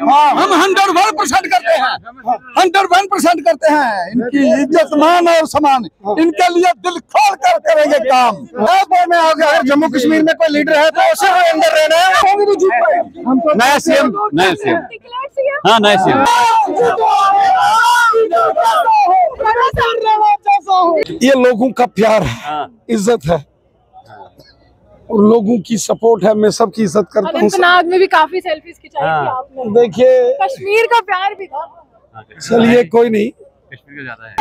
हाँ, हम hundred one percent करते हैं। हंड्रेड वन परसेंट करते हैं। इनकी इज़्ज़त मान और समान इनके लिए दिल खोल कर करेंगे काम। में आ गया अगर जम्मू कश्मीर में कोई लीडर है तो उसे अंदर रहना है। तो नया सीएम नया सीएम। हाँ नया सीएम। ये लोगों का प्यार है हाँ। इज़्ज़त है। लोगों की सपोर्ट है मैं सबकी इज़्ज़त करता हूँ। अनंतनाग में भी काफ़ी सेल्फीज खिंचाई थी हाँ। आपने। देखिए कश्मीर का प्यार भी था। हाँ, चलिए कोई नहीं। का ज़्यादा है।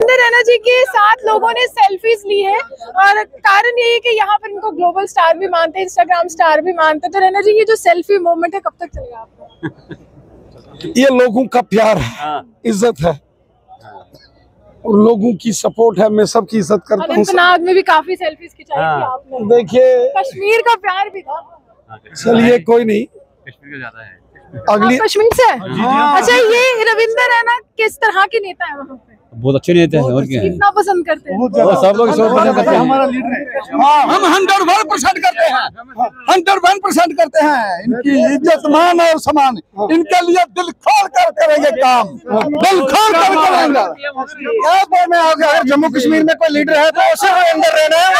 सुंदर रैना जी के साथ लोगों ने सेल्फीज ली है और कारण यही है कि यहाँ पर इनको ग्लोबल स्टार भी मानते हैं इंस्टाग्राम स्टार भी मानते हैं। तो रैना जी ये जो सेल्फी मोमेंट है कब तक चलेगा आपको? ये लोगों का प्यार है हाँ। इज़्ज़त है। और लोगों की सपोर्ट है मैं सबकी इज़्ज़त करता हूँ। में भी काफ़ी सेल्फीज खिंचाई हाँ। आपने। देखिए कश्मीर का प्यार भी था। हाँ, चलिए कोई नहीं। कश्मीर का ज़्यादा है। अगली कश्मीर से? अच्छा ये रविंदर रैना किस तरह के नेता है वहाँ पे? बहुत अच्छे नेता है और क्या है? कितना पसंद करते हैं। सब लोग सब पसंद करते हैं। हाँ, हम हंड्रेड वन परसेंट करते हैं। हंड्रेड वन परसेंट करते हैं। इनकी इज़्ज़त मान और समान इनके लिए दिल खोल कर करेंगे काम। दिल खोल कर करेंगे। क्या में आ गया अगर जम्मू कश्मीर में कोई लीडर है तो उसे अंदर रहना है।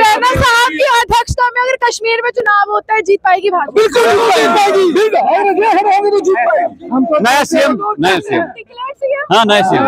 रैना साहब की अध्यक्षता में अगर कश्मीर में चुनाव होता है जीत पाएगी भाजपा। बिल्कुल जीत पाएगी। ठीक है और ये हराएँगे तो जीत पाएगी। हम तो नया सीएम। नया सीएम। हाँ नया सीएम।